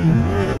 Mm-hmm.